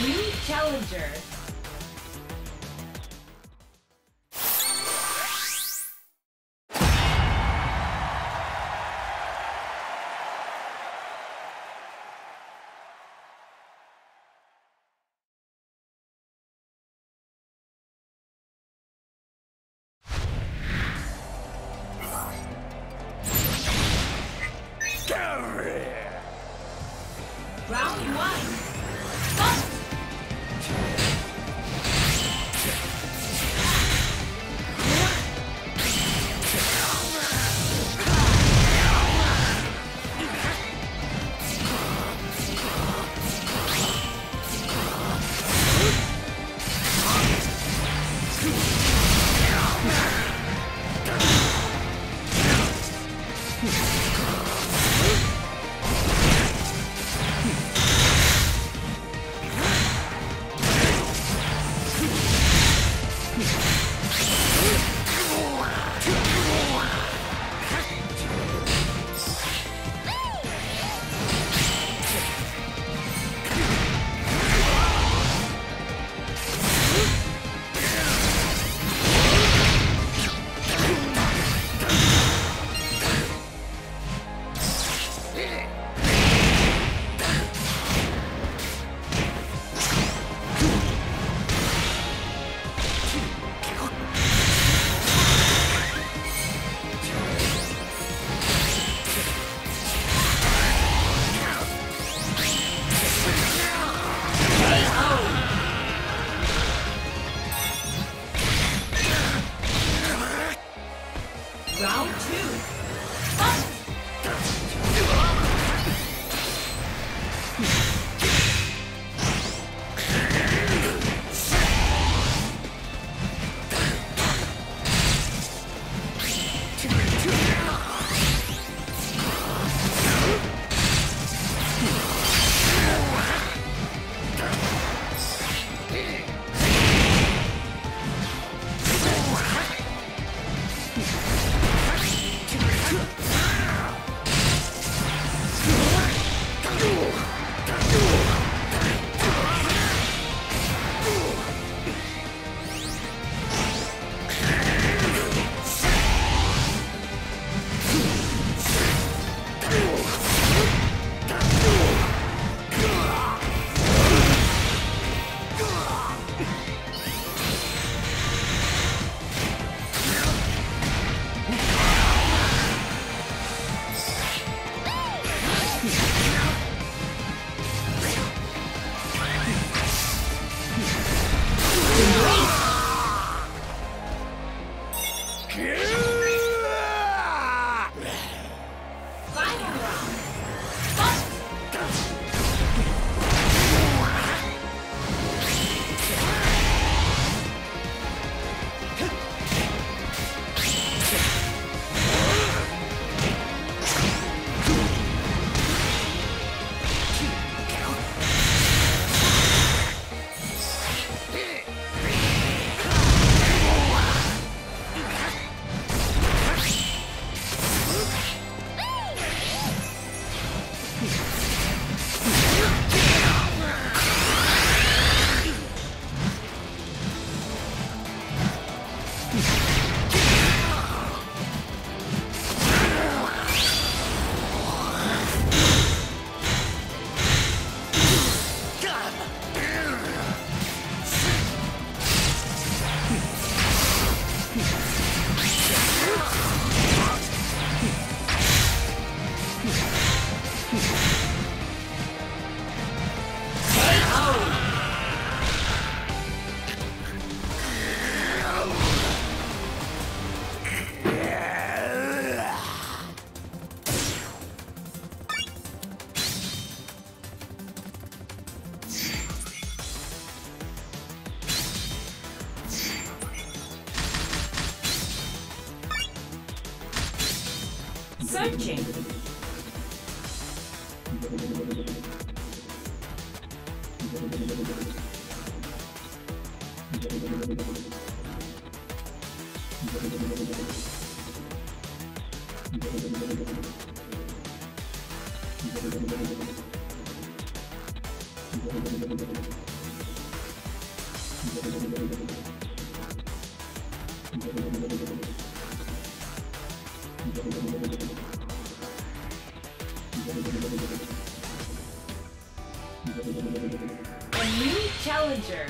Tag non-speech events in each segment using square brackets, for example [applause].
new challenger. Searching. Thank [laughs] you. Challenger.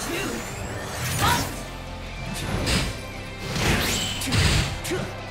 two, one.